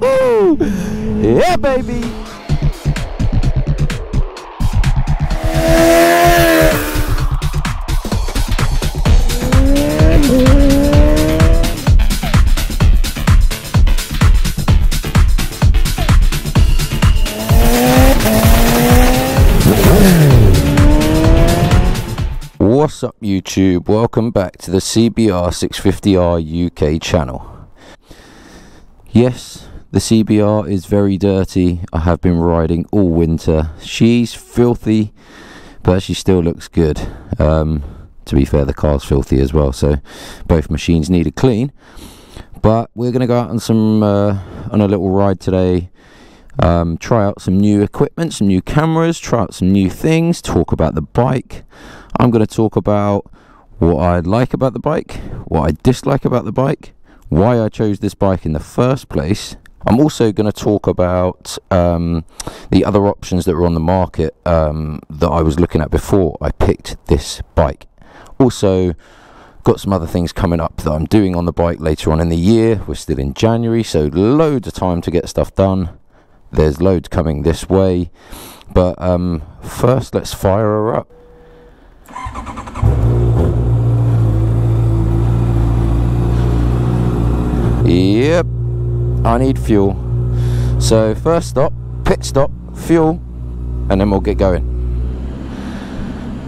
yeah, baby. What's up YouTube? Welcome back to the CBR 650R UK channel. Yes, the CBR is very dirty. I have been riding all winter. She's filthy, but she still looks good. Um, to be fair, the car's filthy as well, so both machines need a clean. But we're going to go out on some uh, on a little ride today. Um, try out some new equipment, some new cameras, try out some new things, talk about the bike. I'm going to talk about what I like about the bike, what I dislike about the bike, why I chose this bike in the first place. I'm also going to talk about um, the other options that were on the market um, that I was looking at before I picked this bike. Also, got some other things coming up that I'm doing on the bike later on in the year. We're still in January, so loads of time to get stuff done. There's loads coming this way. But um, first, let's fire her up. Yep, I need fuel. So first stop, pit stop, fuel, and then we'll get going.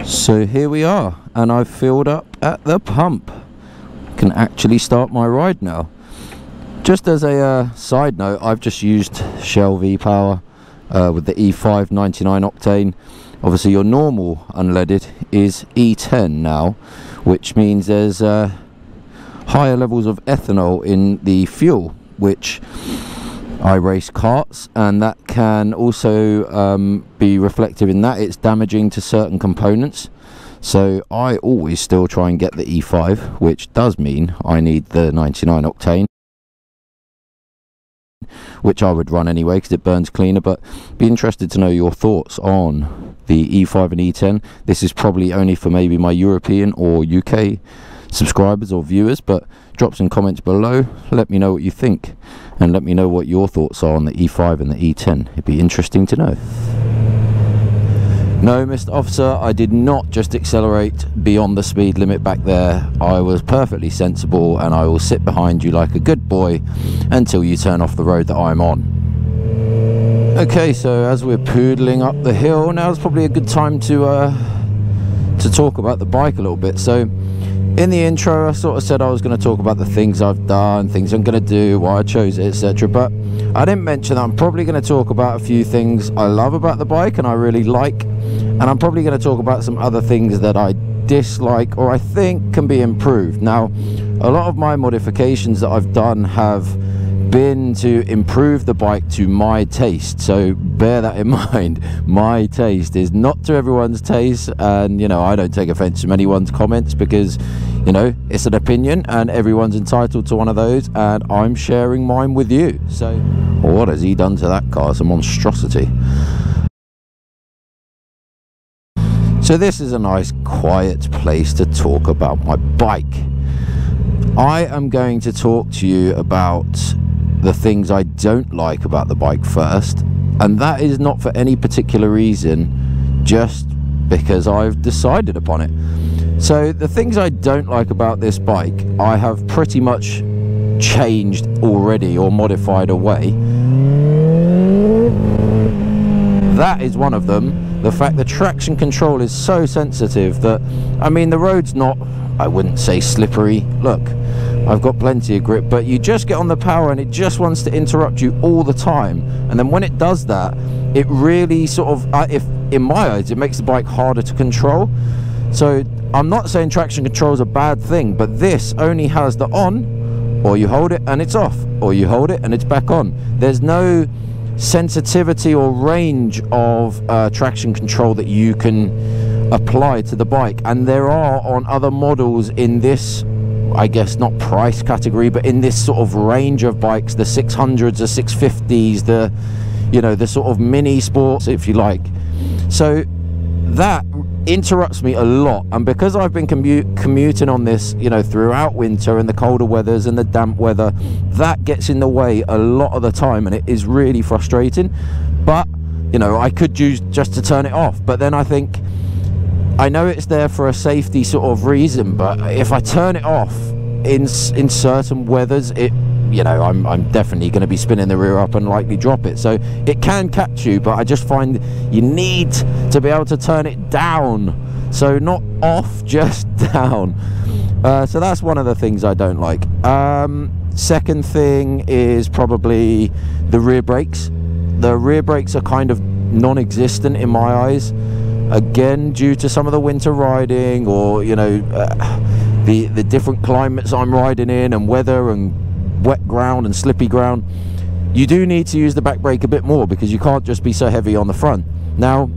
So here we are, and I've filled up at the pump. Can actually start my ride now. Just as a uh, side note, I've just used Shell V-Power uh, with the E5 99 octane. Obviously your normal unleaded is E10 now, which means there's uh, higher levels of ethanol in the fuel, which I race karts, and that can also um, be reflective in that it's damaging to certain components. So I always still try and get the E5, which does mean I need the 99 octane which I would run anyway because it burns cleaner. But be interested to know your thoughts on the E5 and E10. This is probably only for maybe my European or UK subscribers or viewers, but drop some comments below. Let me know what you think and let me know what your thoughts are on the E5 and the E10. It'd be interesting to know. No, Mr. Officer, I did not just accelerate beyond the speed limit back there. I was perfectly sensible and I will sit behind you like a good boy until you turn off the road that I'm on. Okay, so as we're poodling up the hill, now is probably a good time to uh, to talk about the bike a little bit. So in the intro, I sort of said I was going to talk about the things I've done, things I'm going to do, why I chose it, etc. But I didn't mention that I'm probably going to talk about a few things I love about the bike and I really like and I'm probably going to talk about some other things that I dislike or I think can be improved. Now, a lot of my modifications that I've done have been to improve the bike to my taste. So bear that in mind. My taste is not to everyone's taste and you know I don't take offense to anyone's comments because you know it's an opinion and everyone's entitled to one of those and I'm sharing mine with you. So what has he done to that car? It's a monstrosity. So this is a nice quiet place to talk about my bike. I am going to talk to you about the things I don't like about the bike first, and that is not for any particular reason, just because I've decided upon it. So the things I don't like about this bike, I have pretty much changed already or modified away. That is one of them the fact the traction control is so sensitive that I mean the road's not I wouldn't say slippery. Look I've got plenty of grip but you just get on the power and it just wants to interrupt you all the time. And then when it does that it really sort of uh, if in my eyes it makes the bike harder to control. So I'm not saying traction control is a bad thing but this only has the on or you hold it and it's off or you hold it and it's back on. There's no sensitivity or range of uh, traction control that you can apply to the bike. And there are on other models in this I guess not price category but in this sort of range of bikes the 600s the 650s the you know the sort of mini sports if you like. So that interrupts me a lot. And because I've been commu- commuting on this you know throughout winter and the colder weathers and the damp weather that gets in the way a lot of the time and it is really frustrating. But you know I could choose just to turn it off. But then I think I know it's there for a safety sort of reason but if I turn it off in in certain weathers it you know, I'm, I'm definitely going to be spinning the rear up and likely drop it. So it can catch you, but I just find you need to be able to turn it down. So not off, just down. Uh, so that's one of the things I don't like. Um, second thing is probably the rear brakes. The rear brakes are kind of non-existent in my eyes. Again, due to some of the winter riding or, you know, uh, the, the different climates I'm riding in and weather and wet ground and slippy ground, you do need to use the back brake a bit more because you can't just be so heavy on the front. Now,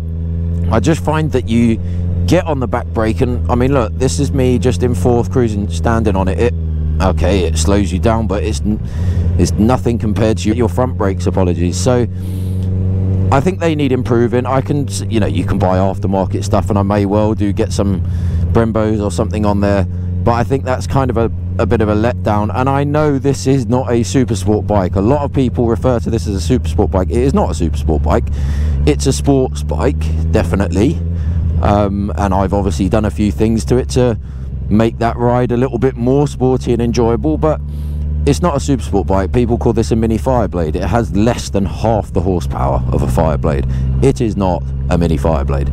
I just find that you get on the back brake and I mean look this is me just in fourth cruising standing on it it okay it slows you down but it's it's nothing compared to your front brakes apologies so I think they need improving. I can you know you can buy aftermarket stuff and I may well do get some Brembos or something on there but I think that's kind of a a bit of a letdown. And I know this is not a super sport bike. A lot of people refer to this as a super sport bike. It is not a super sport bike. It's a sports bike definitely. Um, and I've obviously done a few things to it to make that ride a little bit more sporty and enjoyable but it's not a super sport bike people call this a mini fireblade it has less than half the horsepower of a fireblade it is not a mini fireblade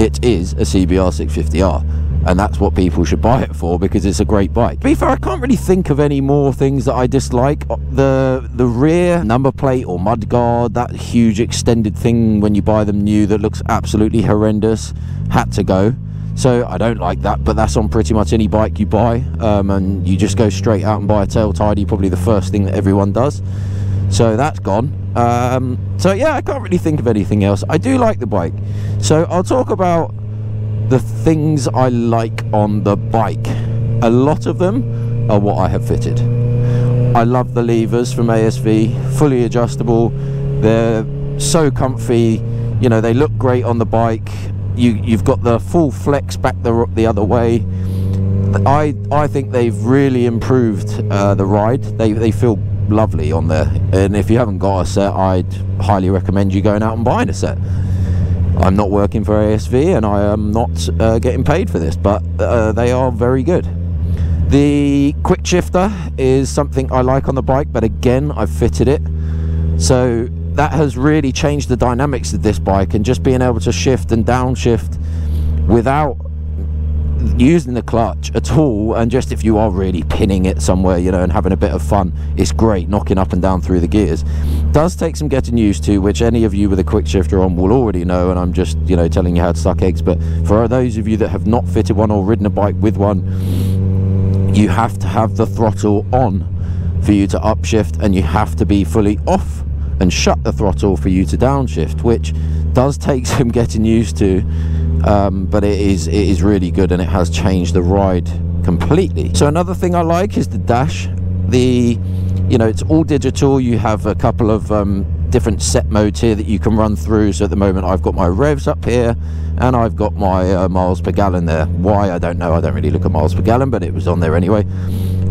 it is a CBR 650R and that's what people should buy it for because it's a great bike. To be fair, I can't really think of any more things that I dislike. The the rear number plate or mudguard, that huge extended thing when you buy them new that looks absolutely horrendous, had to go. So I don't like that, but that's on pretty much any bike you buy, um, and you just go straight out and buy a tail tidy, probably the first thing that everyone does. So that's gone. Um, so yeah, I can't really think of anything else. I do like the bike. So I'll talk about the things I like on the bike. A lot of them are what I have fitted. I love the levers from ASV, fully adjustable. They're so comfy. You know, they look great on the bike. You, you've got the full flex back the, the other way. I, I think they've really improved uh, the ride. They, they feel lovely on there. And if you haven't got a set, I'd highly recommend you going out and buying a set. I'm not working for ASV and I am not uh, getting paid for this, but uh, they are very good. The quick shifter is something I like on the bike, but again, I've fitted it. So that has really changed the dynamics of this bike and just being able to shift and downshift without using the clutch at all. And just if you are really pinning it somewhere you know and having a bit of fun it's great knocking up and down through the gears. Does take some getting used to which any of you with a quick shifter on will already know and I'm just you know telling you how to suck eggs. But for those of you that have not fitted one or ridden a bike with one you have to have the throttle on for you to upshift and you have to be fully off and shut the throttle for you to downshift which does take some getting used to um, but it is it is really good and it has changed the ride completely. So another thing I like is the dash. The you know it's all digital. You have a couple of um, different set modes here that you can run through. So at the moment I've got my revs up here and I've got my uh, miles per gallon there. Why? I don't know. I don't really look at miles per gallon but it was on there anyway.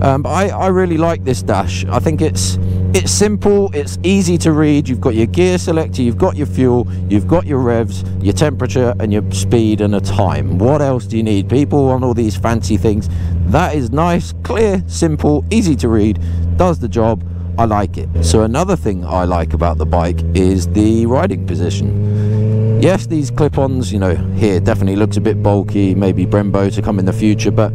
Um, I, I really like this dash. I think it's it's simple, it's easy to read. You've got your gear selector, you've got your fuel, you've got your revs, your temperature, and your speed and a time. What else do you need? People want all these fancy things. That is nice, clear, simple, easy to read, does the job. I like it. So another thing I like about the bike is the riding position. Yes, these clip-ons, you know, here definitely looks a bit bulky, maybe Brembo to come in the future, but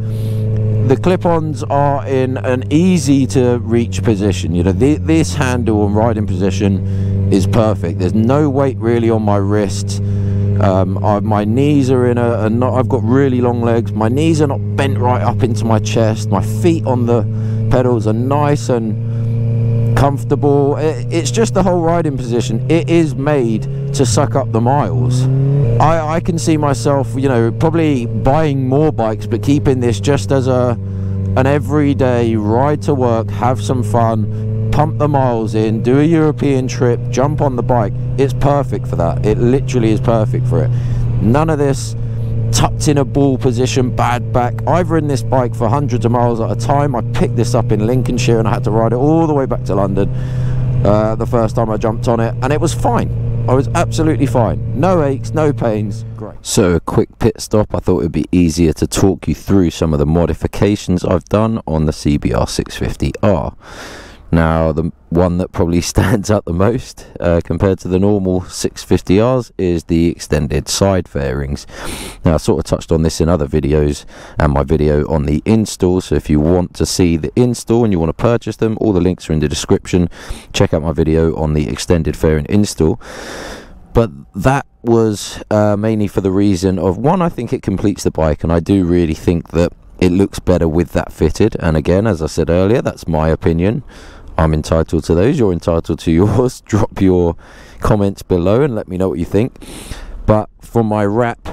the clip-ons are in an easy to reach position. You know this handle and riding position is perfect. There's no weight really on my wrist um, I, my knees are in a, a not, I've got really long legs. My knees are not bent right up into my chest. My feet on the pedals are nice and comfortable it, it's just the whole riding position it is made to suck up the miles I, I can see myself, you know, probably buying more bikes, but keeping this just as a an everyday ride to work, have some fun, pump the miles in, do a European trip, jump on the bike. It's perfect for that. It literally is perfect for it. None of this tucked in a ball position, bad back. I've ridden this bike for hundreds of miles at a time. I picked this up in Lincolnshire and I had to ride it all the way back to London uh, the first time I jumped on it, and it was fine. I was absolutely fine. No aches, no pains. Great. So, a quick pit stop. I thought it would be easier to talk you through some of the modifications I've done on the CBR 650R. Now, the one that probably stands out the most uh, compared to the normal 650Rs is the extended side fairings. Now, I sort of touched on this in other videos and my video on the install. So, if you want to see the install and you want to purchase them, all the links are in the description. Check out my video on the extended fairing install. But that was uh, mainly for the reason of one, I think it completes the bike, and I do really think that it looks better with that fitted. And again, as I said earlier, that's my opinion. I'm entitled to those. You're entitled to yours. Drop your comments below and let me know what you think. But for my wrap,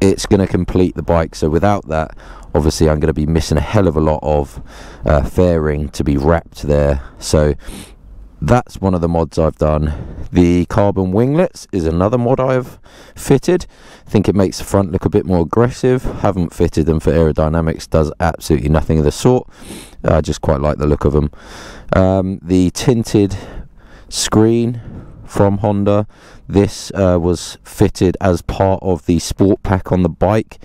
it's going to complete the bike. So without that, obviously, I'm going to be missing a hell of a lot of uh, fairing to be wrapped there. So that's one of the mods I've done. The carbon winglets is another mod I've fitted. I think it makes the front look a bit more aggressive. Haven't fitted them for aerodynamics, does absolutely nothing of the sort. I just quite like the look of them. Um, the tinted screen from Honda. This uh, was fitted as part of the sport pack on the bike.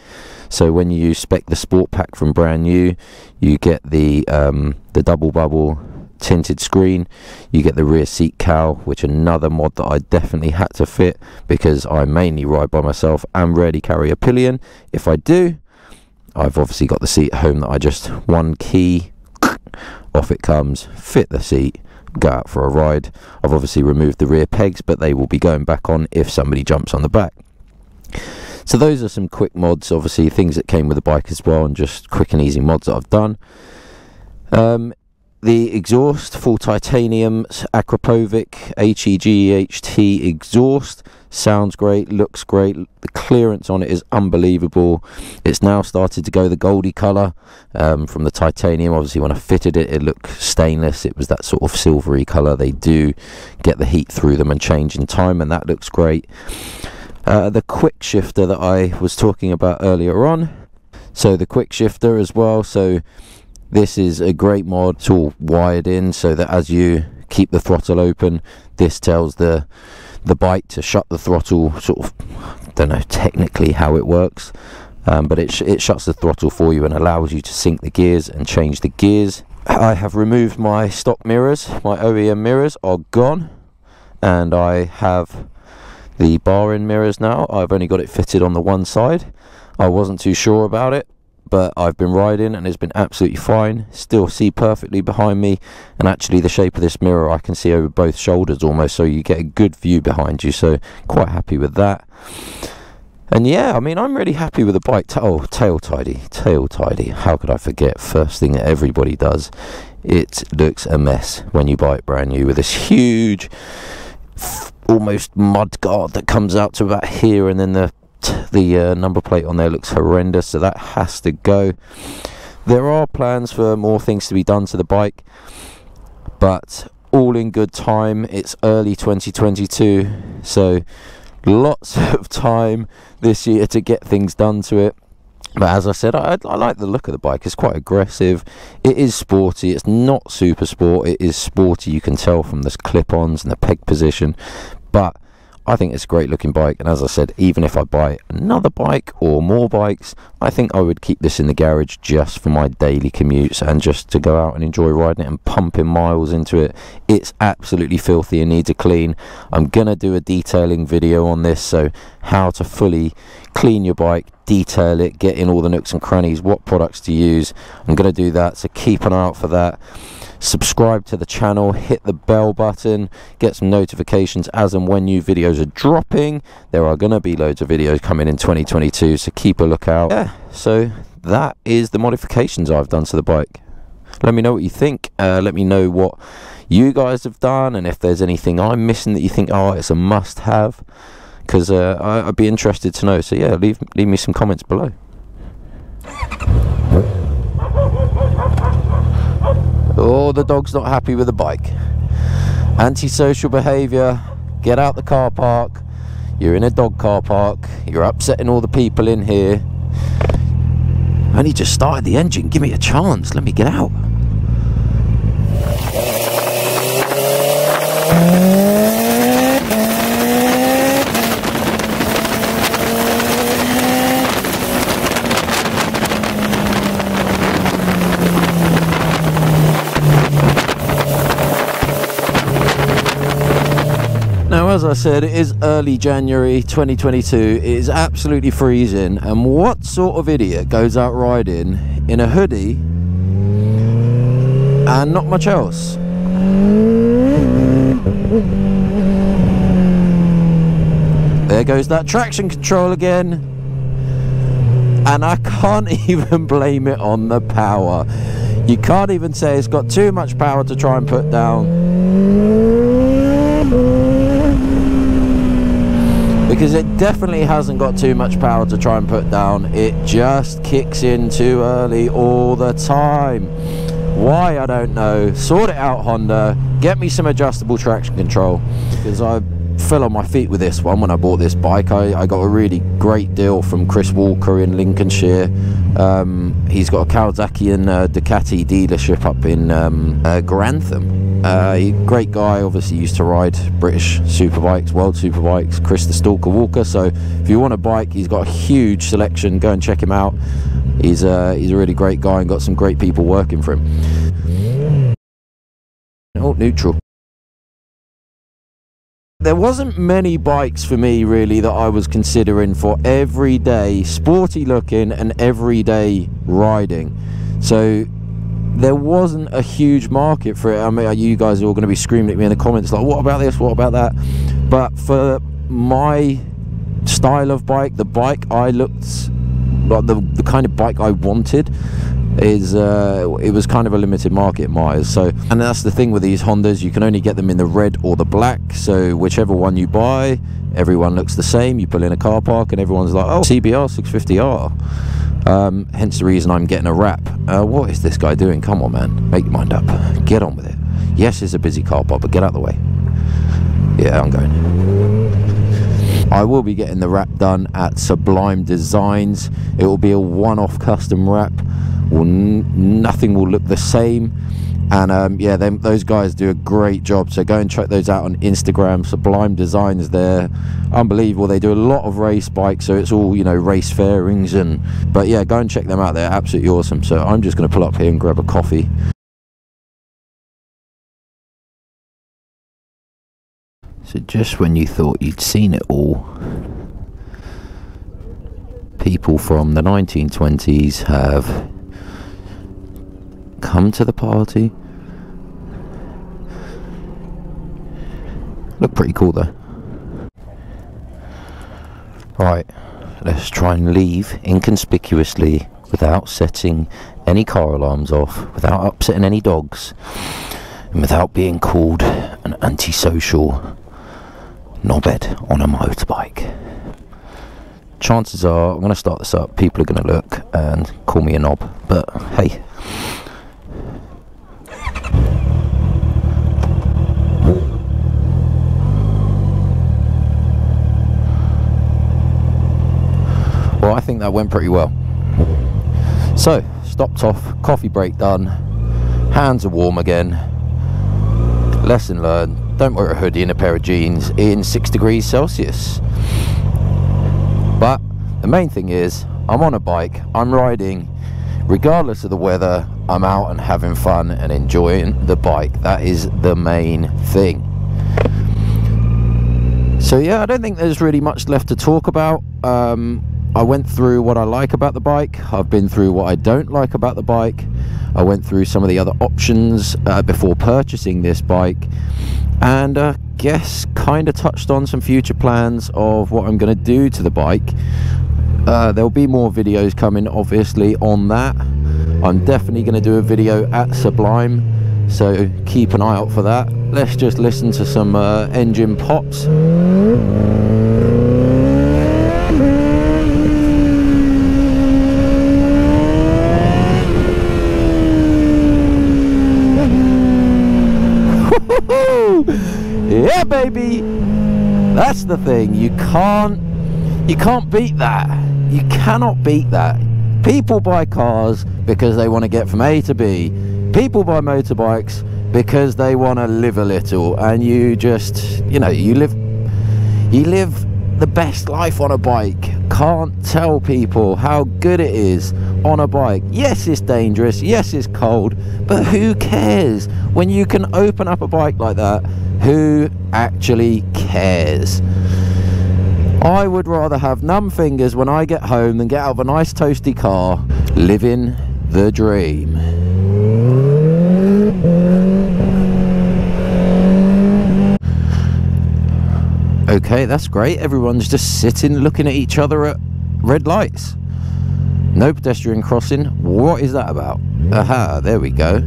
So when you spec the sport pack from brand new, you get the um, the double bubble tinted screen. You get the rear seat cowl, which another mod that I definitely had to fit because I mainly ride by myself and rarely carry a pillion. If I do, I've obviously got the seat at home that I just one key off it comes, fit the seat, go out for a ride. I've obviously removed the rear pegs, but they will be going back on if somebody jumps on the back. So those are some quick mods, obviously things that came with the bike as well, and just quick and easy mods that I've done. Um, the exhaust, full titanium Akrapovic HEGHT exhaust. Sounds great, looks great. The clearance on it is unbelievable. It's now started to go the goldy colour um, from the titanium. Obviously, when I fitted it, it looked stainless. It was that sort of silvery colour. They do get the heat through them and change in time, and that looks great. Uh, the quick shifter that I was talking about earlier on. So the quick shifter as well. So this is a great mod. It's all wired in so that as you keep the throttle open, this tells the the bike to shut the throttle. Sort of, I don't know technically how it works, um, but it sh it shuts the throttle for you and allows you to sync the gears and change the gears. I have removed my stock mirrors. My OEM mirrors are gone, and I have the bar in mirrors now. I've only got it fitted on the one side. I wasn't too sure about it but I've been riding and it's been absolutely fine. Still see perfectly behind me, and actually the shape of this mirror I can see over both shoulders almost, so you get a good view behind you. So quite happy with that. And yeah, I mean, I'm really happy with the bike. Oh, tail tidy, tail tidy. How could I forget? First thing that everybody does. It looks a mess when you buy it brand new with this huge, almost mud guard that comes out to about here, and then the the uh, number plate on there looks horrendous, so that has to go. There are plans for more things to be done to the bike, but all in good time. It's early 2022, so lots of time this year to get things done to it. But as I said, I, I, like the look of the bike. It's quite aggressive. It is sporty. It's not super sport. It is sporty. You can tell from the clip-ons and the peg position. But I think it's a great looking bike, and as I said, even if I buy another bike or more bikes, I think I would keep this in the garage just for my daily commutes and just to go out and enjoy riding it and pumping miles into it. It's absolutely filthy and needs a clean. I'm gonna do a detailing video on this, so how to fully clean your bike, detail it, get in all the nooks and crannies, what products to use. I'm gonna do that, so keep an eye out for that subscribe to the channel, hit the bell button, get some notifications as and when new videos are dropping. There are going to be loads of videos coming in 2022, so keep a lookout. Yeah, so that is the modifications I've done to the bike. Let me know what you think. Uh, let me know what you guys have done and if there's anything I'm missing that you think, oh, it's a must have. Because uh, I'd be interested to know. So, yeah, leave, leave me some comments below. Oh, the dog's not happy with the bike. Antisocial behaviour. Get out the car park. You're in a dog car park. You're upsetting all the people in here. I only just started the engine. Give me a chance. Let me get out. As I said, it is early January 2022. It is absolutely freezing. And what sort of idiot goes out riding in a hoodie and not much else? There goes that traction control again. And I can't even blame it on the power. You can't even say it's got too much power to try and put down. Because it definitely hasn't got too much power to try and put down. It just kicks in too early all the time. Why, I don't know. Sort it out, Honda. Get me some adjustable traction control because I fell on my feet with this one when I bought this bike. I, I got a really great deal from Chris Walker in Lincolnshire. Um, he's got a Kawasaki and uh, Ducati dealership up in um, uh, Grantham. Uh, great guy, obviously used to ride British superbikes, world superbikes, Chris the Stalker Walker. So if you want a bike, he's got a huge selection. Go and check him out. He's, uh, he's a really great guy and got some great people working for him. Oh, neutral there wasn't many bikes for me really that I was considering for everyday sporty looking and everyday riding. So there wasn't a huge market for it. I mean, you guys are all going to be screaming at me in the comments like, "What about this? What about that?" But for my style of bike, the bike I looked like the the kind of bike I wanted is uh, it was kind of a limited market Myers. So and that's the thing with these Hondas you can only get them in the red or the black. So whichever one you buy everyone looks the same. You pull in a car park and everyone's like oh CBR 650R um, hence the reason I'm getting a wrap uh, what is this guy doing? Come on man. Make your mind up. Get on with it. Yes it's a busy car park but get out of the way. Yeah I'm going. I will be getting the wrap done at Sublime Designs. It will be a one-off custom wrap. Will nothing will look the same. And um, yeah, them, those guys do a great job. So go and check those out on Instagram. Sublime Designs there, unbelievable. They do a lot of race bikes, so it's all you know race fairings and. But yeah, go and check them out. They're absolutely awesome. So I'm just going to pull up here and grab a coffee. So just when you thought you'd seen it all, people from the 1920s have come to the party. Look pretty cool though. Right, let's try and leave inconspicuously without setting any car alarms off, without upsetting any dogs, and without being called an antisocial knobhead on a motorbike. Chances are, I'm going to start this up, people are going to look and call me a knob, but hey. Well, I think that went pretty well. So, stopped off, coffee break done, hands are warm again, lesson learned, don't wear a hoodie and a pair of jeans in 6 degrees Celsius. But the main thing is, I'm on a bike, I'm riding, regardless of the weather, I'm out and having fun and enjoying the bike. That is the main thing. So yeah, I don't think there's really much left to talk about. Um, I went through what I like about the bike. I've been through what I don't like about the bike. I went through some of the other options uh, before purchasing this bike and uh, guess kind of touched on some future plans of what I'm going to do to the bike. Uh, there'll be more videos coming obviously on that. I'm definitely going to do a video at Sublime so keep an eye out for that. Let's just listen to some uh, engine pops. Yeah, baby. That's the thing. You can't, you can't beat that. You cannot beat that. People buy cars because they want to get from A to B. People buy motorbikes because they want to live a little and you just, you know, you live you live the best life on a bike. Can't tell people how good it is on a bike. Yes, it's dangerous. Yes, it's cold. But who cares? When you can open up a bike like that, who actually cares? I would rather have numb fingers when I get home than get out of a nice toasty car living the dream. Okay, that's great. Everyone's just sitting looking at each other at red lights. No pedestrian crossing. What is that about? Aha, there we go.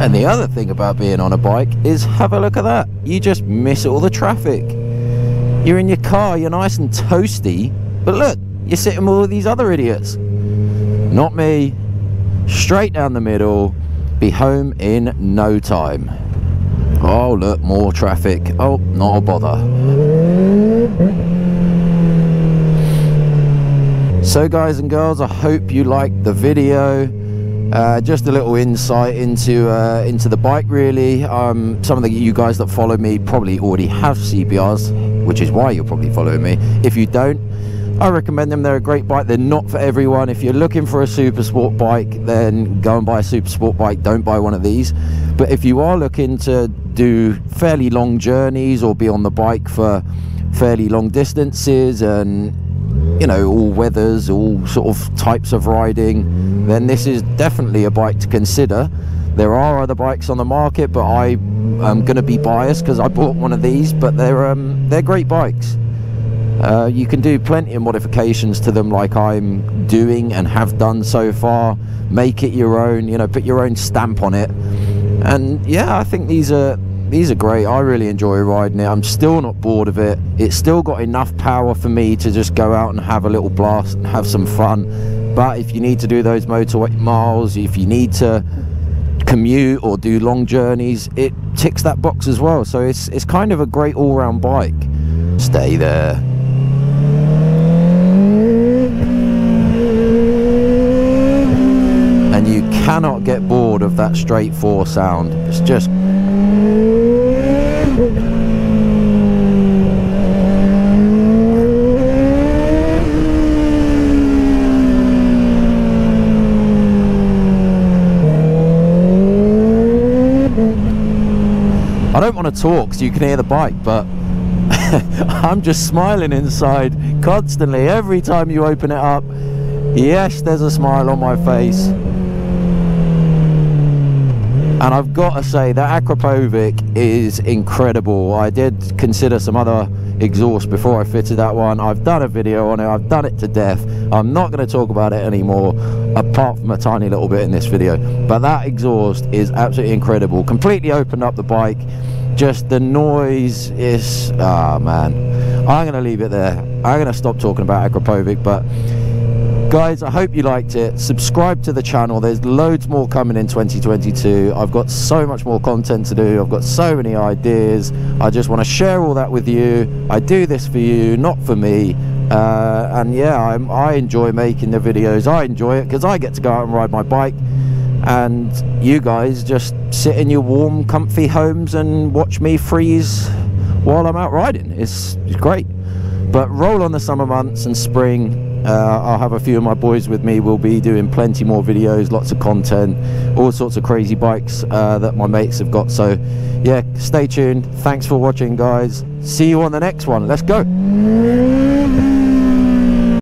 And the other thing about being on a bike is have a look at that. You just miss all the traffic. You're in your car, you're nice and toasty, but look, you're sitting with all these other idiots. Not me. Straight down the middle, be home in no time. Oh, look, more traffic. Oh, not a bother. So, guys and girls, I hope you liked the video. Uh, just a little insight into uh, into the bike really um, some of the you guys that follow me probably already have CBRs which is why you're probably following me if you don't I recommend them. They're a great bike. They're not for everyone. If you're looking for a super sport bike then go and buy a super sport bike. Don't buy one of these. But if you are looking to do fairly long journeys or be on the bike for fairly long distances and you know all weathers all sort of types of riding then this is definitely a bike to consider. There are other bikes on the market but i am going to be biased because i bought one of these but they're um, they're great bikes uh, you can do plenty of modifications to them like i'm doing and have done so far make it your own you know put your own stamp on it and yeah i think these are these are great. I really enjoy riding it. I'm still not bored of it. It's still got enough power for me to just go out and have a little blast and have some fun. But if you need to do those motorway miles, if you need to commute or do long journeys, it ticks that box as well. So it's it's kind of a great all-round bike. Stay there. And you cannot get bored of that straight four sound. It's just I don't want to talk so you can hear the bike, but I'm just smiling inside constantly every time you open it up. Yes, there's a smile on my face. And I've got to say that Akrapovic is incredible. I did consider some other exhaust before I fitted that one. I've done a video on it. I've done it to death. I'm not going to talk about it anymore apart from a tiny little bit in this video. But that exhaust is absolutely incredible. Completely opened up the bike. Just the noise is, ah oh man. I'm going to leave it there. I'm going to stop talking about Akrapovic, but guys i hope you liked it. Subscribe to the channel. There's loads more coming in 2022 i've got so much more content to do. I've got so many ideas. I just want to share all that with you. I do this for you not for me. Uh, and yeah I'm, i enjoy making the videos. I enjoy it because i get to go out and ride my bike. And you guys just sit in your warm comfy homes and watch me freeze while i'm out riding. It's, it's great but roll on the summer months and spring uh, I'll have a few of my boys with me. We'll be doing plenty more videos, lots of content, all sorts of crazy bikes uh, that my mates have got. So, yeah, stay tuned. Thanks for watching, guys. See you on the next one. Let's go.